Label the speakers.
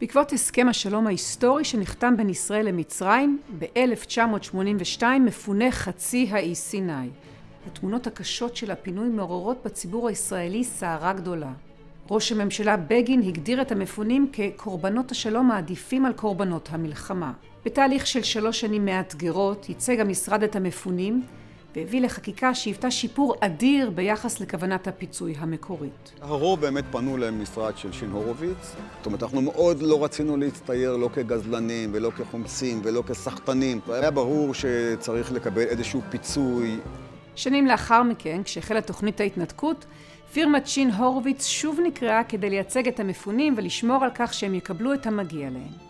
Speaker 1: בעקבות הסכם השלום ההיסטורי שנחתם בין ישראל למצרים, ב-1982 מפונה חצי האי סיני. התמונות הקשות של הפינוי מעוררות בציבור הישראלי סערה גדולה. ראש הממשלה בגין הגדיר את המפונים כקורבנות השלום העדיפים על קורבנות המלחמה. בתהליך של שלוש שנים מאתגרות ייצג המשרד את המפונים והביא לחקיקה שהיוותה שיפור אדיר ביחס לכוונת הפיצוי המקורית.
Speaker 2: הרוב באמת פנו למשרד של שין הורוביץ. זאת אומרת, אנחנו מאוד לא רצינו להצטייר לא כגזלנים ולא כחומסים ולא כסחטנים. היה ברור שצריך לקבל איזשהו פיצוי.
Speaker 1: שנים לאחר מכן, כשהחלה תוכנית ההתנתקות, פירמת שין הורוביץ שוב נקראה כדי לייצג את המפונים ולשמור על כך שהם יקבלו את המגיע להם.